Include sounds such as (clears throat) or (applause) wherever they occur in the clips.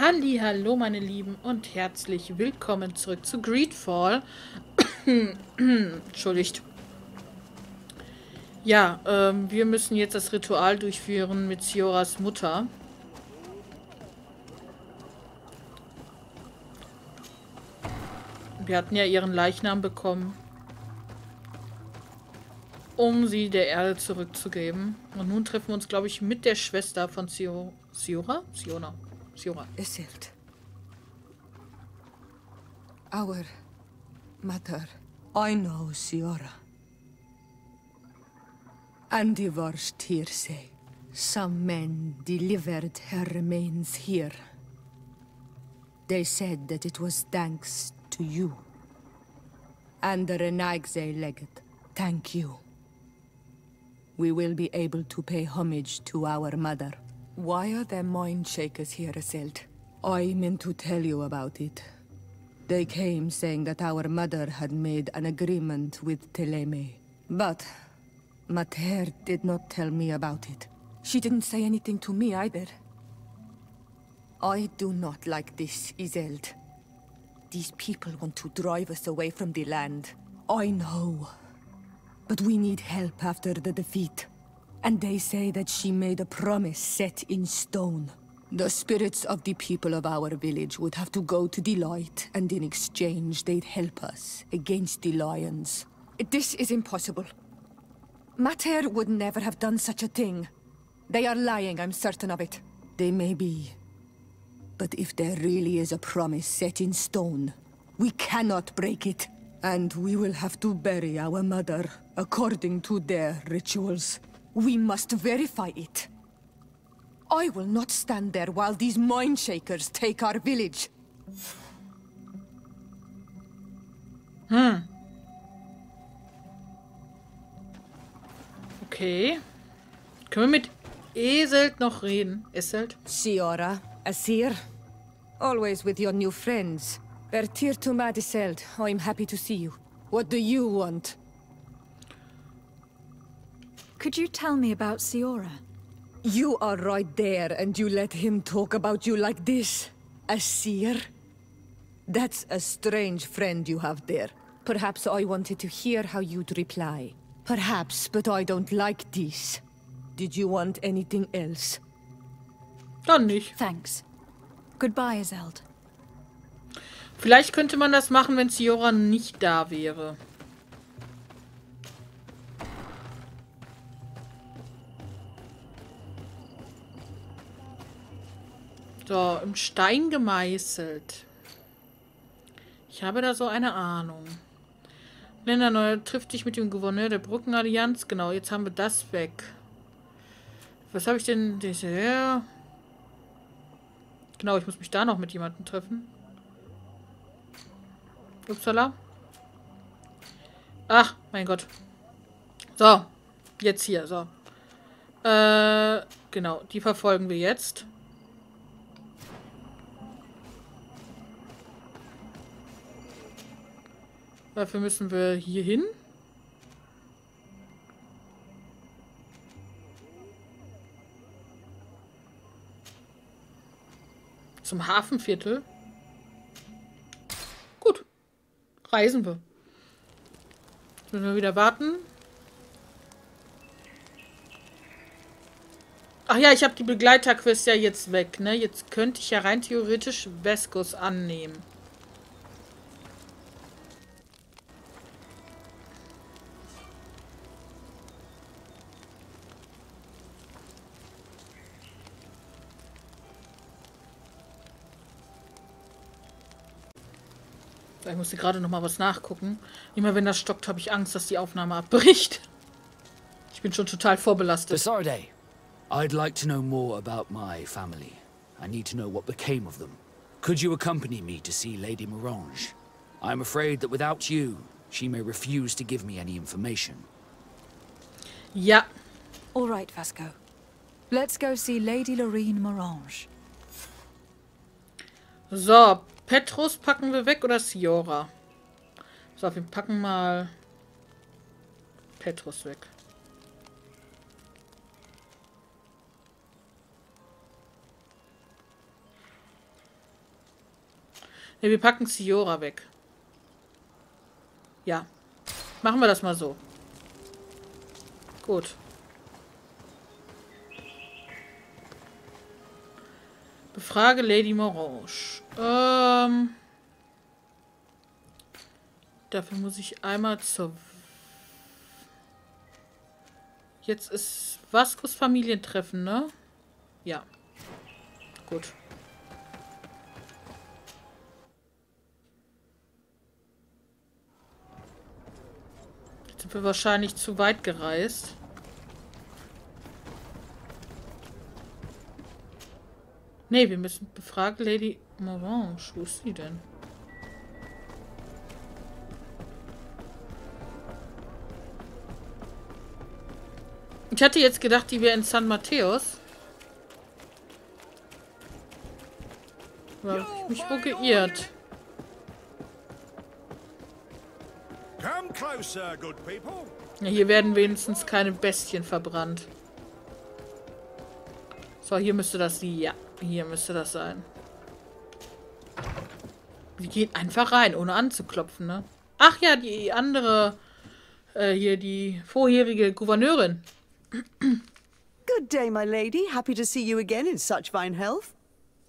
Hallo meine Lieben und herzlich willkommen zurück zu Greedfall. (coughs) Entschuldigt. Ja, ähm, wir müssen jetzt das Ritual durchführen mit Sioras Mutter. Wir hatten ja ihren Leichnam bekommen, um sie der Erde zurückzugeben. Und nun treffen wir uns, glaube ich, mit der Schwester von Sio Siora? Siona. Siora. Our mother. I know Siora. And worst hearsay. Some men delivered her remains here. They said that it was thanks to you. And the Renagze legate. Thank you. We will be able to pay homage to our mother. Why are there mind shakers here, Isildt? I meant to tell you about it. They came saying that our mother had made an agreement with Teleme. But Mater did not tell me about it. She didn't say anything to me either. I do not like this, Iselt. These people want to drive us away from the land. I know. But we need help after the defeat. And they say that she made a promise set in stone. The spirits of the people of our village would have to go to the light, and in exchange they'd help us against the lions. This is impossible. Mater would never have done such a thing. They are lying, I'm certain of it. They may be. But if there really is a promise set in stone, we cannot break it. And we will have to bury our mother, according to their rituals. We must verify it. I will not stand there while these mind shakers take our village. Hm. Okay. Können wir mit Eselt noch reden? Eselt? Siora, Asir. Always with your new friends. Bertir to Madiseld. I'm happy to see you. What do you want? Could you tell me about Siora? You are right there, and you let him talk about you like this? A seer? That's a strange friend you have there. Perhaps I wanted to hear how you'd reply. Perhaps, but I don't like this. Did you want anything else? Dann nicht. Thanks. Goodbye, Iseld. Vielleicht könnte man das machen, wenn Siora nicht da wäre. So, im Stein gemeißelt. Ich habe da so eine Ahnung. Länderneuer trifft sich mit dem Gouverneur der Brückenallianz. Genau, jetzt haben wir das weg. Was habe ich denn? Genau, ich muss mich da noch mit jemandem treffen. Upsala. Ach, mein Gott. So, jetzt hier, so. Äh, genau, die verfolgen wir jetzt. Dafür müssen wir hier hin. Zum Hafenviertel. Gut. Reisen wir. Jetzt müssen wir wieder warten. Ach ja, ich habe die Begleiterquest ja jetzt weg, ne? Jetzt könnte ich ja rein theoretisch Veskus annehmen. Musste gerade noch mal was nachgucken. Immer wenn das stockt, habe ich Angst, dass die Aufnahme abbricht. Ich bin schon total vorbelastet. Besarde, I'd like to know more about my family. I need to know what became of them. Could you accompany me to see Lady Morange? I'm afraid that without you, she may refuse to give me any information. Ja. All right, Vasco. Let's go see Lady Lorene Morange. So, Petrus packen wir weg oder Siora? So, wir packen mal Petrus weg. Ne, wir packen Siora weg. Ja. Machen wir das mal so. Gut. Befrage Lady Morange. Ähm. Dafür muss ich einmal zur... Jetzt ist Vascos Familientreffen, ne? Ja. Gut. Jetzt sind wir wahrscheinlich zu weit gereist. Ne, wir müssen befragen Lady Morange. Wo ist sie denn? Ich hatte jetzt gedacht, die wäre in San Mateos. Aber ich mich wohl geirrt. Ja, hier werden wenigstens keine Bestien verbrannt. So, hier müsste das... Ja, hier müsste das sein. Wir gehen einfach rein, ohne anzuklopfen, ne? Ach ja, die andere... Äh, hier, die vorherige Gouverneurin. Good day, my lady. Happy to see you again in such fine health.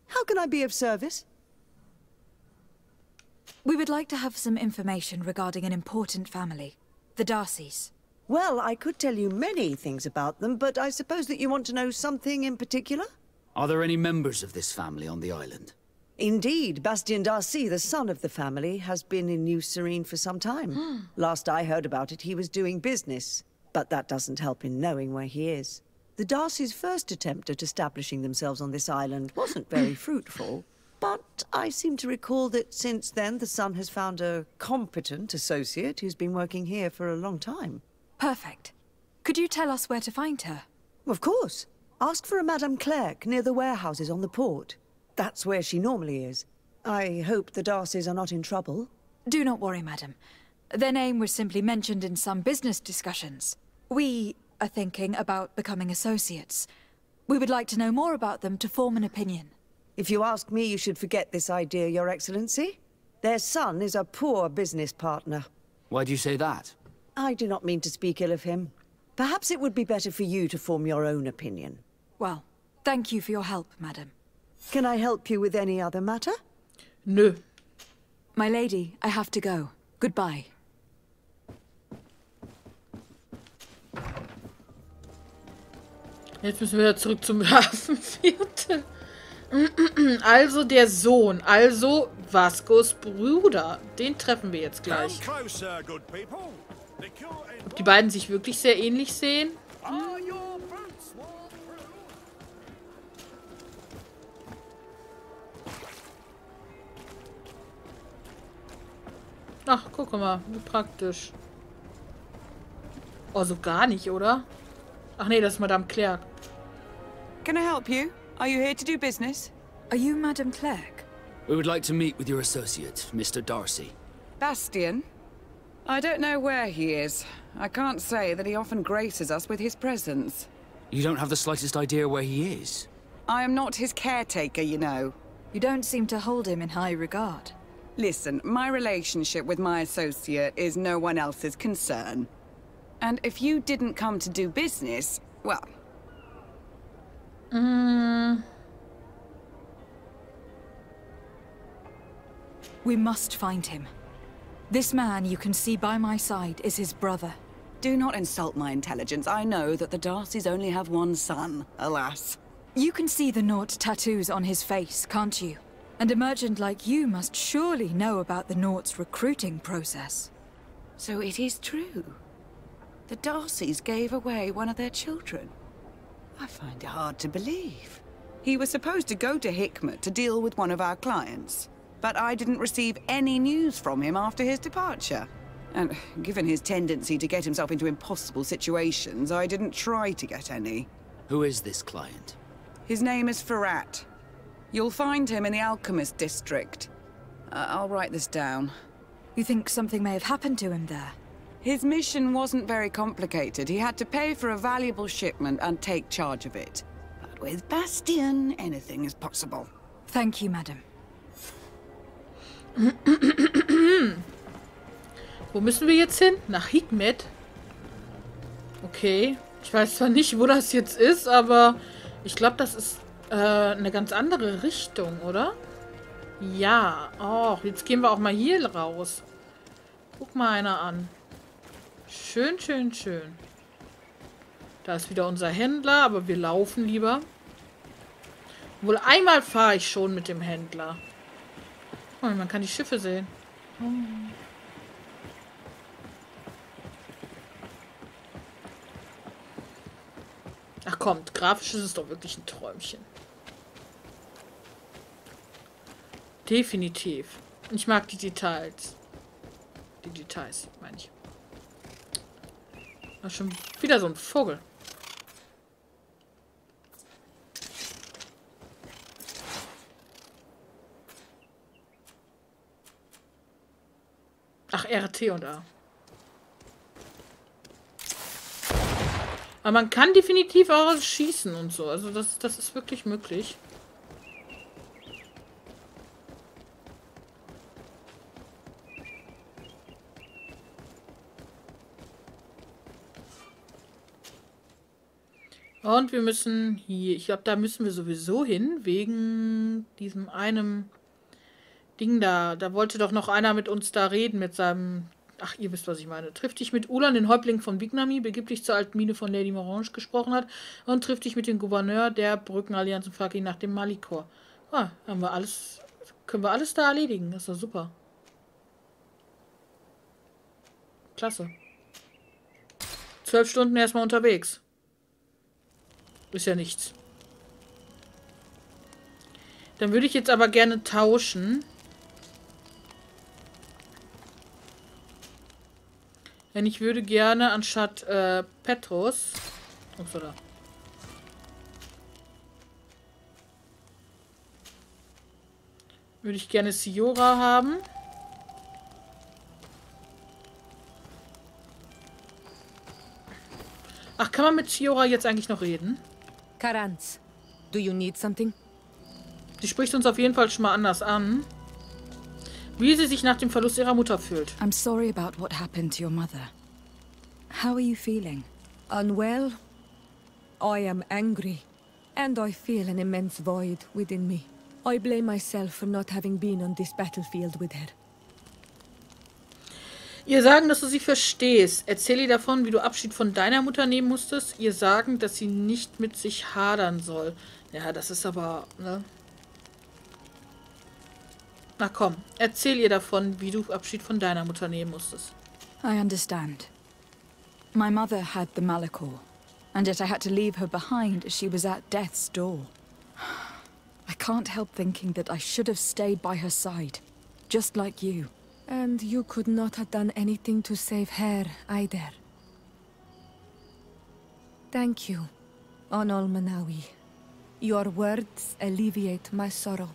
How can I be of service? We would like to have some information regarding an important family. The Darcys. Well, I could tell you many things about them, but I suppose that you want to know something in particular? Are there any members of this family on the island? Indeed, Bastien Darcy, the son of the family, has been in New Serene for some time. (gasps) Last I heard about it, he was doing business. But that doesn't help in knowing where he is. The Darcys' first attempt at establishing themselves on this island wasn't (gasps) very fruitful. But I seem to recall that since then the son has found a competent associate who's been working here for a long time. Perfect. Could you tell us where to find her? Of course. Ask for a Madame Clerc near the warehouses on the port. That's where she normally is. I hope the Darcys are not in trouble. Do not worry, madam. Their name was simply mentioned in some business discussions. We are thinking about becoming associates. We would like to know more about them to form an opinion. If you ask me, you should forget this idea, Your Excellency. Their son is a poor business partner. Why do you say that? I do not mean to speak ill of him. Perhaps it would be better for you to form your own opinion. Well, thank you for your help, madam. Can I help you with any other matter? Nö. My lady, I have to go. Goodbye. Jetzt müssen wir wieder zurück zum (laughs) Hafenviertel. Also der Sohn, also Vascos Bruder. Den treffen wir jetzt gleich. Ob die beiden sich wirklich sehr ähnlich sehen? Ach, guck mal, wie praktisch. Oh, so gar nicht, oder? Ach nee, das ist Madame Clerc. Can I help you? Are you here to do business? Are you Madame Clerk? We would like to meet with your associate, Mr. Darcy. Bastian? I don't know where he is. I can't say that he often graces us with his presence. You don't have the slightest idea where he is? I am not his caretaker, you know. You don't seem to hold him in high regard. Listen, my relationship with my associate is no one else's concern. And if you didn't come to do business, well, mm. We must find him. This man you can see by my side is his brother. do not insult my intelligence. I know that the Darcys only have one son, alas. You can see the Naught tattoos on his face, can't you? And a merchant like you must surely know about the Naught's recruiting process. So it is true. The Darcys gave away one of their children. I find it hard to believe. He was supposed to go to Hikmet to deal with one of our clients, but I didn't receive any news from him after his departure. And given his tendency to get himself into impossible situations, I didn't try to get any. Who is this client? His name is Ferrat. You'll find him in the Alchemist District. Uh, I'll write this down. You think something may have happened to him there? His mission wasn't very complicated. He had to pay for a valuable shipment and take charge of it. But with Bastion, anything is possible. Thank you, madam. (clears throat) Wo müssen wir jetzt hin? Nach Hikmet? Okay. Ich weiß zwar nicht, wo das jetzt ist, aber ich glaube, das ist äh, eine ganz andere Richtung, oder? Ja. Oh, jetzt gehen wir auch mal hier raus. Guck mal einer an. Schön, schön, schön. Da ist wieder unser Händler, aber wir laufen lieber. Wohl einmal fahre ich schon mit dem Händler. Oh, man kann die Schiffe sehen. Ach kommt, grafisch ist es doch wirklich ein Träumchen. Definitiv. Ich mag die Details. Die Details, meine ich. Ist schon wieder so ein Vogel. Ach, RT und A. Aber man kann definitiv auch schießen und so. Also das, das ist wirklich möglich. Und wir müssen hier, ich glaube, da müssen wir sowieso hin, wegen diesem einem Ding da. Da wollte doch noch einer mit uns da reden, mit seinem ach, ihr wisst, was ich meine. Triff dich mit Ulan, den Häuptling von Bignami, begib dich zur alten Mine von Lady Morange gesprochen hat und triff dich mit dem Gouverneur der Brückenallianz und frag ihn nach dem Malikor. Ah, haben wir alles, können wir alles da erledigen. Das ist doch super. Klasse. Zwölf Stunden erstmal unterwegs. Ist ja nichts. Dann würde ich jetzt aber gerne tauschen. Denn ich würde gerne anstatt äh, Petrus... Upsala. Würde ich gerne Siora haben. Ach, kann man mit Siora jetzt eigentlich noch reden? Karanz, do you need something? Die spricht uns auf jeden Fall schon mal anders an. Wie sie sich nach dem Verlust ihrer Mutter fühlt. I'm sorry about what happened to your mother. How are you feeling? Unwell. I am angry. And I feel an immense void within me. I blame myself for not having been on this battlefield with her. Ihr sagen, dass du sie verstehst. Erzähl ihr davon, wie du Abschied von deiner Mutter nehmen musstest. Ihr sagen, dass sie nicht mit sich hadern soll. Ja, das ist aber, ne? Na komm, erzähl ihr davon, wie du Abschied von deiner Mutter nehmen musstest. I understand. My mother had the Malachor, and yet I had to leave her behind as she was at death's door. (sighs) I can't help thinking that I should have stayed by her side, just like you. And you could not have done anything to save her, either. Thank you, Onol Manawi. Your words alleviate my sorrow.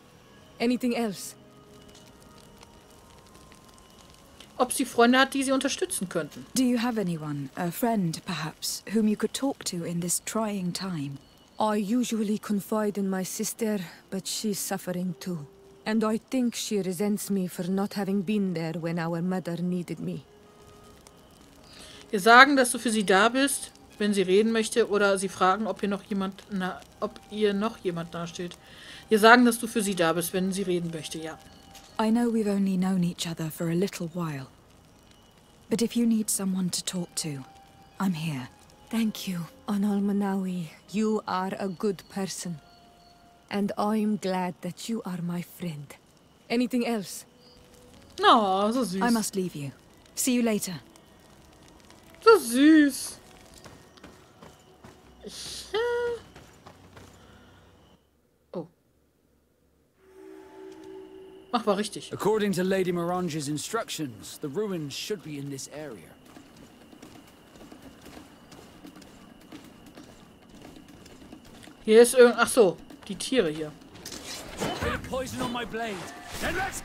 Anything else? ob sie Freunde hat, die sie unterstützen könnten. Do you have anyone, a friend perhaps, whom you could talk to in this trying time? I usually confide in my sister, but she's suffering too. And I think she resents me for not having been there when our mother needed me. Ihr sagen, dass du für sie da bist, wenn sie reden möchte, oder sie fragen, ob ihr noch jemand, na, ob ihr noch jemand dasteht. Ihr sagen, dass du für sie da bist, wenn sie reden möchte, ja. I know we've only known each other for a little while. But if you need someone to talk to, I'm here. Thank you, Anal Manawi. You are a good person. And I'm glad that you are my friend. Anything else? No, so süß. I must leave you. See you later. So süß. Ich, äh Mach mal richtig. According to Lady Morange's instructions, the ruins should be in this area. Hier ist irgend... Ach so, Die Tiere hier. Poison on my blade. Then let's!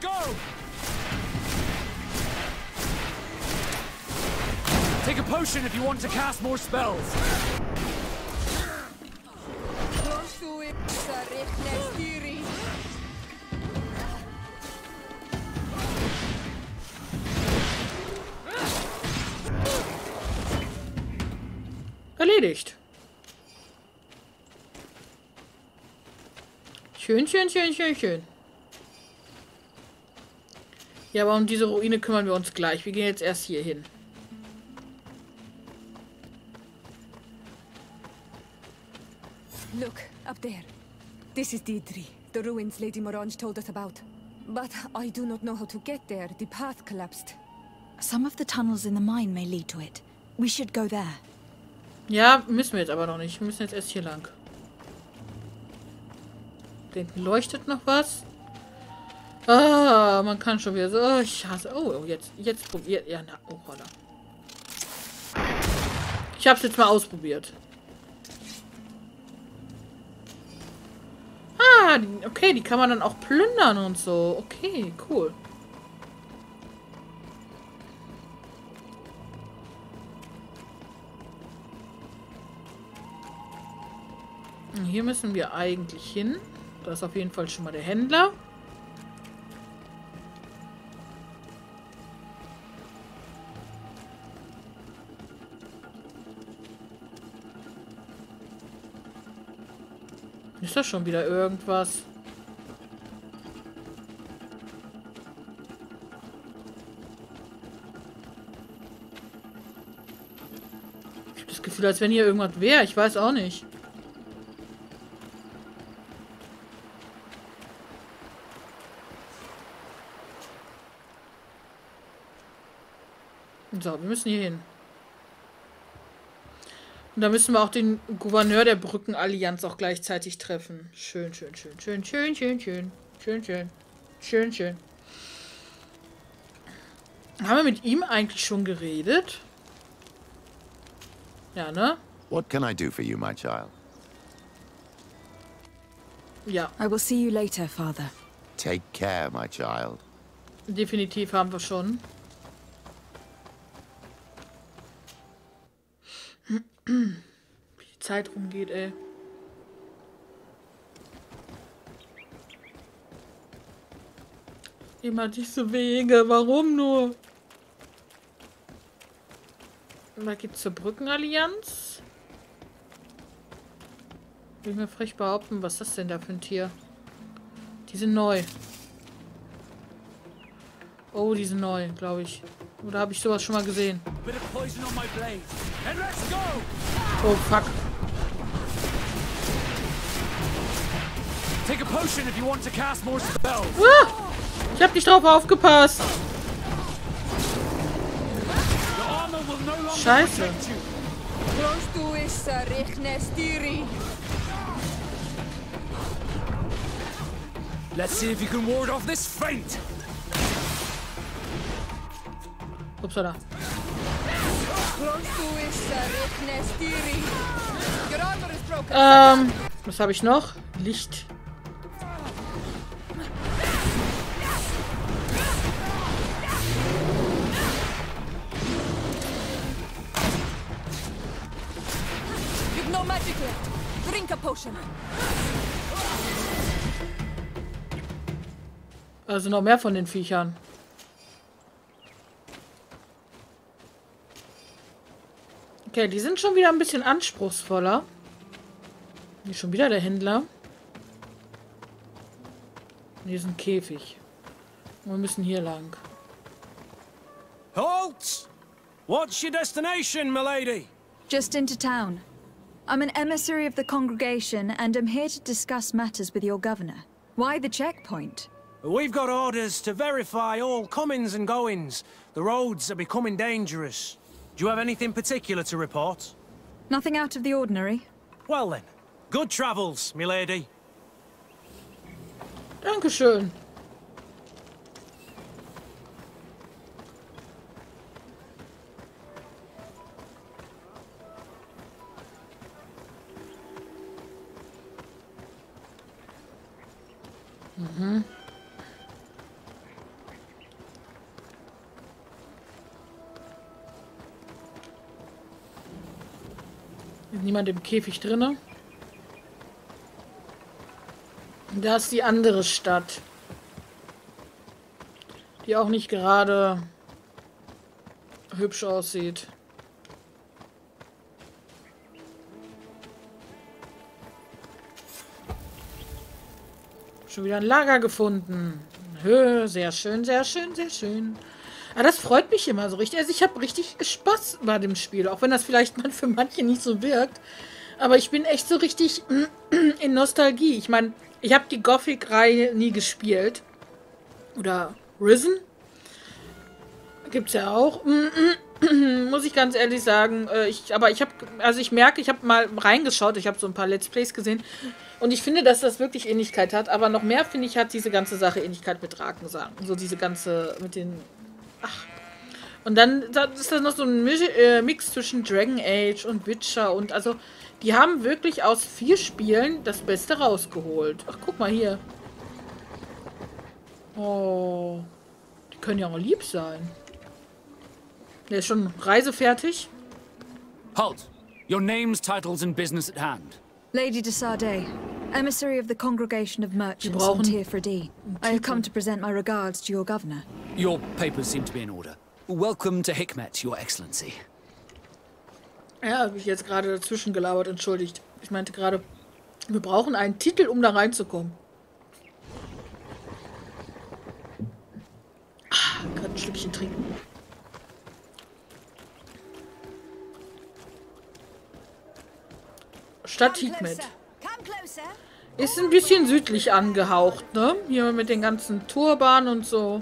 Take a potion if you want to cast more spells. Erledigt. Schön, schön, schön, schön, schön. Ja, aber um diese Ruine kümmern wir uns gleich. Wir gehen jetzt erst hier hin. Look, up there. This is Deidre, the ruins Lady Morange told us about. But I do not know how to get there. The path collapsed. Some of the tunnels in the mine may lead to it. We should go there. Ja, müssen wir jetzt aber noch nicht. Wir müssen jetzt erst hier lang. Hinten leuchtet noch was. Ah, man kann schon wieder so. Oh, ich hasse. Oh, oh, jetzt, jetzt probiert. Ja, na, oh, holla. Ich hab's jetzt mal ausprobiert. Ah, okay, die kann man dann auch plündern und so. Okay, cool. Hier müssen wir eigentlich hin. Da ist auf jeden Fall schon mal der Händler. Ist das schon wieder irgendwas? Ich habe das Gefühl, als wenn hier irgendwas wäre. Ich weiß auch nicht. So, wir müssen hier hin. Und da müssen wir auch den Gouverneur der Brückenallianz auch gleichzeitig treffen. Schön, schön, schön, schön, schön, schön, schön, schön, schön, schön, schön. Haben wir mit ihm eigentlich schon geredet? Ja, ne? What can I do for you, my child? Ja, I will see you later, Father. Take care, my child. definitiv haben wir schon. Wie die Zeit rumgeht, ey. Immer diese Wege, warum nur? Da geht's zur Brückenallianz. Will ich mir frech behaupten, was ist das denn da für ein Tier? Die sind neu. Oh, die sind neu, glaube ich. Oder habe ich sowas schon mal gesehen? Oh, fuck. Take a potion if you want to cast more spells. Ah! Ich habe nicht drauf aufgepasst. Your armor will no longer Scheiße. protect you. Let's see if you can ward off this feint. Upsala. Ähm, was habe ich noch? Licht. Also noch mehr von den Viechern. Okay, die sind schon wieder ein bisschen anspruchsvoller. Hier schon wieder der Händler. Hier ist ein Käfig. Und wir müssen hier lang. Halt! What's your destination, milady? Just into town. I'm an emissary of the congregation and am here to discuss matters with your governor. Why the checkpoint? We've got orders to verify all comings and goings. The roads are becoming dangerous. Do you have anything particular to report? Nothing out of the ordinary. Well then, good travels, milady. Dankeschön. jemand im Käfig drinne? Da ist die andere Stadt. Die auch nicht gerade hübsch aussieht. Schon wieder ein Lager gefunden. Sehr schön, sehr schön, sehr schön. Aber das freut mich immer so richtig. Also ich habe richtig Spaß bei dem Spiel, auch wenn das vielleicht mal für manche nicht so wirkt. Aber ich bin echt so richtig (clears throat) in Nostalgie. Ich meine, ich habe die Gothic-Reihe nie gespielt. Oder Risen. Gibt's ja auch. (clears throat) Muss ich ganz ehrlich sagen. Äh, ich, aber ich habe, also ich merke, ich habe mal reingeschaut. Ich habe so ein paar Let's Plays gesehen. Und ich finde, dass das wirklich Ähnlichkeit hat. Aber noch mehr, finde ich, hat diese ganze Sache Ähnlichkeit mit Drakensang. So diese ganze, mit den Ach. Und dann ist da noch so ein äh, Mix zwischen Dragon Age und Witcher und also die haben wirklich aus vier Spielen das Beste rausgeholt. Ach, guck mal hier. Oh. Die können ja auch lieb sein. Der ist schon reisefertig. Halt! Your names, titles and business at hand. Lady de Sardet, emissary of the Congregation of Merchants on Tier I have come to present my regards to your governor. Your papers seem to be in order. Welcome to Hikmet, Your Excellency. Ja, habe ich jetzt gerade dazwischen gelabert, entschuldigt. Ich meinte gerade, wir brauchen einen Titel, um da reinzukommen. Ah, gerade ein Schlückchen trinken. Stadt Hikmet. Ist ein bisschen südlich angehaucht, ne? Hier mit den ganzen Turban und so.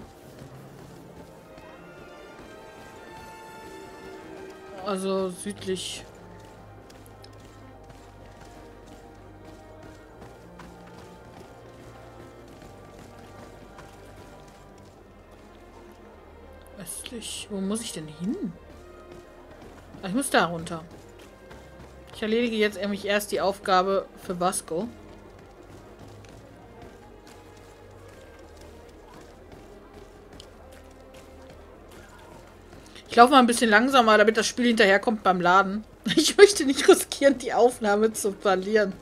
Also südlich. Östlich. Wo muss ich denn hin? ich muss da runter. Ich erledige jetzt nämlich erst die Aufgabe für Vasco. laufe mal ein bisschen langsamer, damit das Spiel hinterherkommt beim Laden. (laughs) Ich möchte nicht riskieren, die Aufnahme zu verlieren.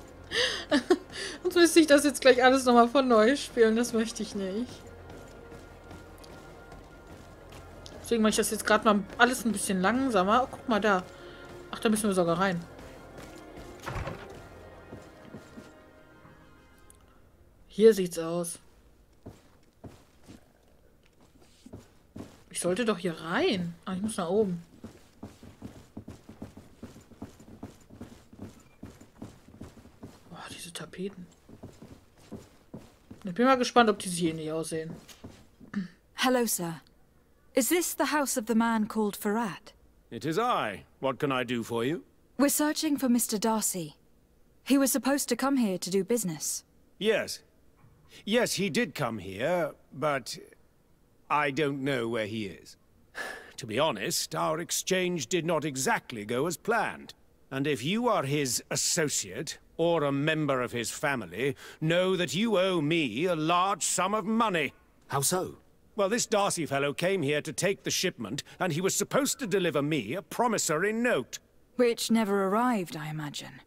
(laughs) Sonst müsste ich das jetzt gleich alles nochmal von neu spielen. Das möchte ich nicht. Deswegen mache ich das jetzt gerade mal alles ein bisschen langsamer. Oh, guck mal da. Ach, da müssen wir sogar rein. Hier sieht's aus. Ich sollte doch hier rein. Ah, ich muss nach oben. Boah, diese Tapeten. Ich bin mal gespannt, ob die hier nicht aussehen. Hello, sir. Is this the house of the man called Farad? It is I. What can I do for you? We're searching for Mr. Darcy. He was supposed to come here to do business. Yes. Yes, he did come here, but I don't know where he is. (sighs) To be honest, our exchange did not exactly go as planned. And if you are his associate, or a member of his family, know that you owe me a large sum of money. How so? Well, this Darcy fellow came here to take the shipment, and he was supposed to deliver me a promissory note. Which never arrived, I imagine.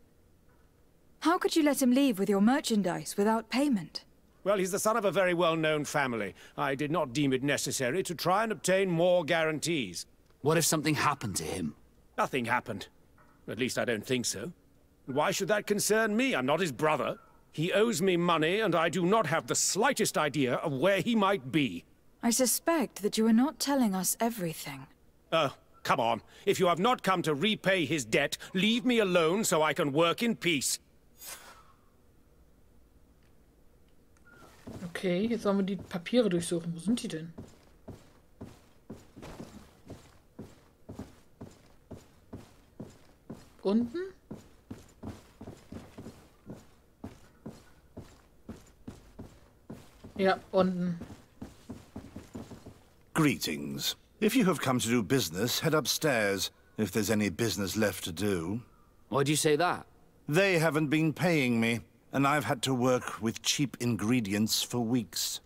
How could you let him leave with your merchandise without payment? Well, he's the son of a very well-known family. I did not deem it necessary to try and obtain more guarantees. What if something happened to him? Nothing happened. At least I don't think so. Why should that concern me? I'm not his brother. He owes me money, and I do not have the slightest idea of where he might be. I suspect that you are not telling us everything. Oh, come on. If you have not come to repay his debt, leave me alone so I can work in peace. Okay, jetzt sollen wir die Papiere durchsuchen. Wo sind die denn? Unten? Ja, unten. Greetings. If you have come to do business, head upstairs, if there's any business left to do. Why do you say that? They haven't been paying me and I've had to work with cheap ingredients for weeks.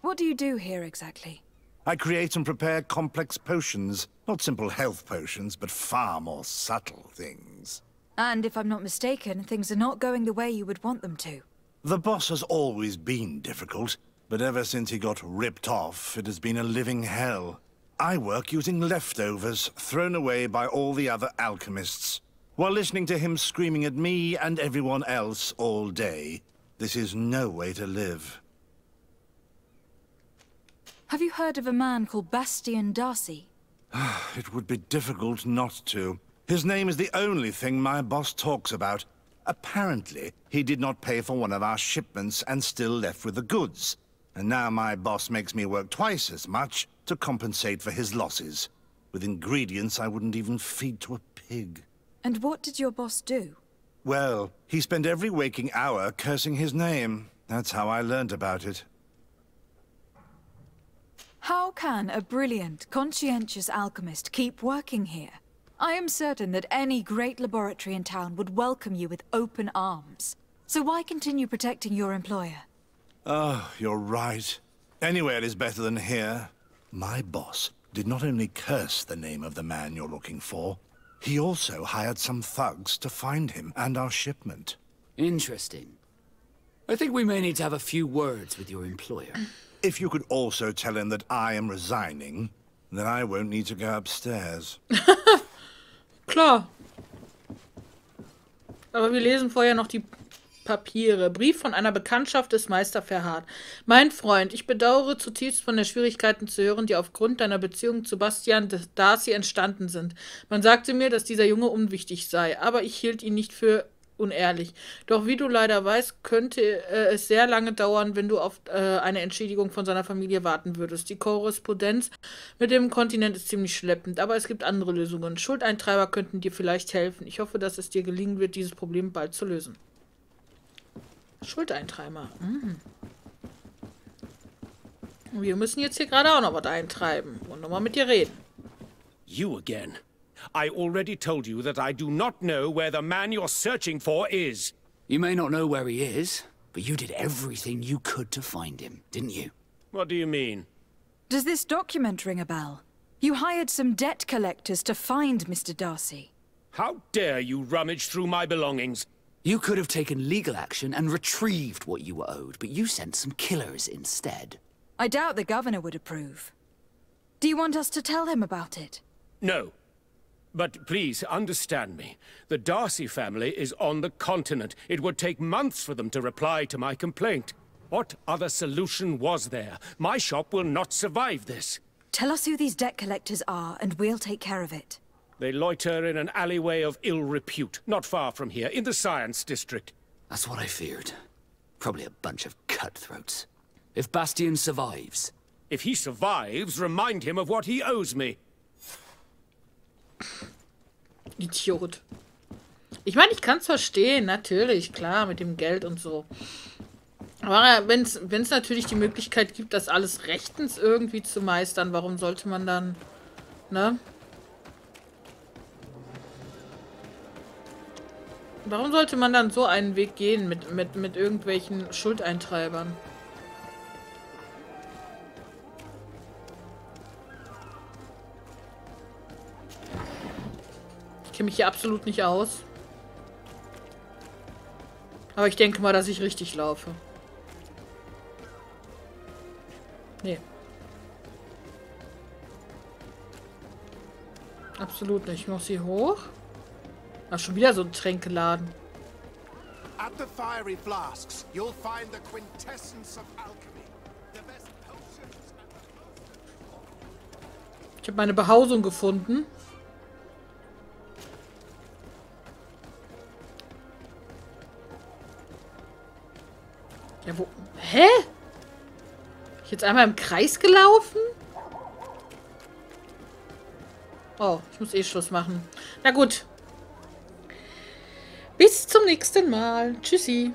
What do you do here exactly? I create and prepare complex potions. Not simple health potions, but far more subtle things. And if I'm not mistaken, things are not going the way you would want them to. The boss has always been difficult, but ever since he got ripped off, it has been a living hell. I work using leftovers, thrown away by all the other alchemists. While listening to him screaming at me and everyone else all day. This is no way to live. Have you heard of a man called Bastian Darcy? (sighs) It would be difficult not to. His name is the only thing my boss talks about. Apparently, he did not pay for one of our shipments and still left with the goods. And now my boss makes me work twice as much to compensate for his losses. With ingredients I wouldn't even feed to a pig. And what did your boss do? Well, he spent every waking hour cursing his name. That's how I learned about it. How can a brilliant, conscientious alchemist keep working here? I am certain that any great laboratory in town would welcome you with open arms. So why continue protecting your employer? Oh, you're right. Anywhere is better than here. My boss did not only curse the name of the man you're looking for, he also hired some thugs to find him and our shipment. Interesting. I think we may need to have a few words with your employer. If you could also tell him that I am resigning, then I won't need to go upstairs. (laughs) Klar. Aber wir lesen vorher noch die Papiere. Brief von einer Bekanntschaft des Meister Verhart. Mein Freund, ich bedauere zutiefst von den Schwierigkeiten zu hören, die aufgrund deiner Beziehung zu Bastian Darcy entstanden sind. Man sagte mir, dass dieser Junge unwichtig sei, aber ich hielt ihn nicht für unehrlich. Doch wie du leider weißt, könnte äh, es sehr lange dauern, wenn du auf äh, eine Entschädigung von seiner Familie warten würdest. Die Korrespondenz mit dem Kontinent ist ziemlich schleppend, aber es gibt andere Lösungen. Schuldeintreiber könnten dir vielleicht helfen. Ich hoffe, dass es dir gelingen wird, dieses Problem bald zu lösen. Schuldeintreiber. Mhm. Wir müssen jetzt hier gerade auch noch was eintreiben und nochmal mit dir reden. You again. I already told you that I do not know where the man you're searching for is. You may not know where he is, but you did everything you could to find him, didn't you? What do you mean? Does this document ring a bell? You hired some debt collectors to find Mr. Darcy. How dare you rummage through my belongings? You could have taken legal action and retrieved what you were owed, but you sent some killers instead. I doubt the governor would approve. Do you want us to tell him about it? No. But please, understand me. The Darcy family is on the continent. It would take months for them to reply to my complaint. What other solution was there? My shop will not survive this. Tell us who these debt collectors are, and we'll take care of it. They loiter in an alleyway of ill repute, not far from here, in the Science District. That's what I feared. Probably a bunch of cutthroats. If Bastian survives... If he survives, remind him of what he owes me. Idiot. Ich meine, ich kann es verstehen, natürlich, klar, mit dem Geld und so. Aber wenn es natürlich die Möglichkeit gibt, das alles rechtens irgendwie zu meistern, warum sollte man dann, ne? Warum sollte man dann so einen Weg gehen mit, mit, mit irgendwelchen Schuldeintreibern? kenne mich hier absolut nicht aus. Aber ich denke mal, dass ich richtig laufe. Nee. Absolut nicht. Ich muss hier hoch. Ach, schon wieder so ein Tränkeladen. At the fiery flasks, you'll find the quintessence of alchemy. The best potions Ich habe meine Behausung gefunden. Ja, wo... Hä? Ich jetzt einmal im Kreis gelaufen? Oh, ich muss eh Schluss machen. Na gut. Bis zum nächsten Mal. Tschüssi.